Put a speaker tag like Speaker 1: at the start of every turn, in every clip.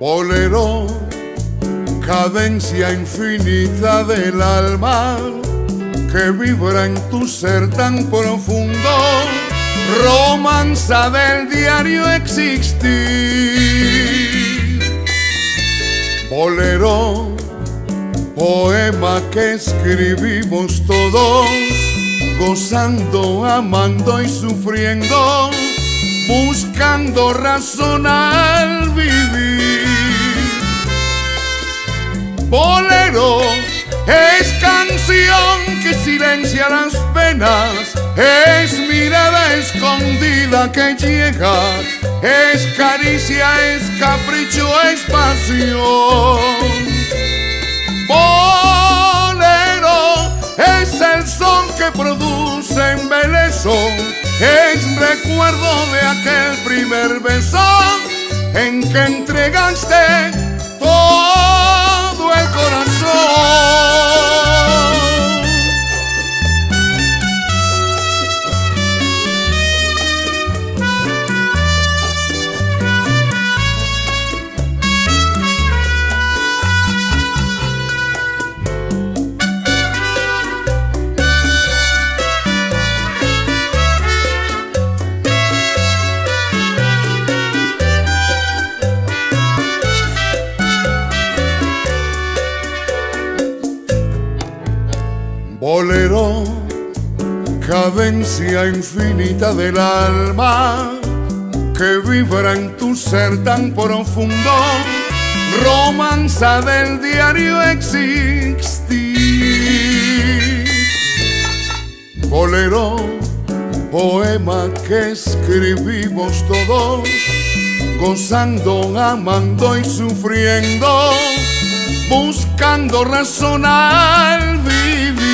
Speaker 1: Bolero, cadencia infinita del alma que vibra en tu ser tan profundo, romanza del diario existir. Bolero, poema que escribimos todos, gozando, amando y sufriendo, buscando razón al vivir. Bolero. Es canción que silencia las penas, es mirada escondida que llega, es caricia, es capricho, es pasión. Bolero es el son que produce embeleso, es recuerdo de aquel primer beso en que entregaste Bolero, cadencia infinita del alma que vibra en tu ser tan profundo, romanza del diario existir. Bolero, poema que escribimos todos, gozando, amando y sufriendo, buscando razón al vivir.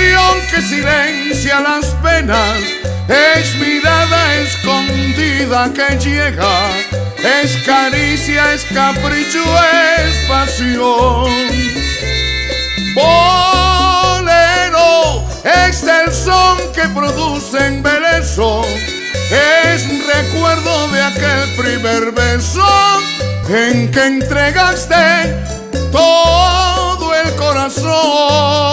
Speaker 1: Canción que silencia las penas, es mirada escondida que llega, es caricia, es capricho, es pasión. Bolero es el son que produce embeleso, es recuerdo de aquel primer beso en que entregaste todo el corazón.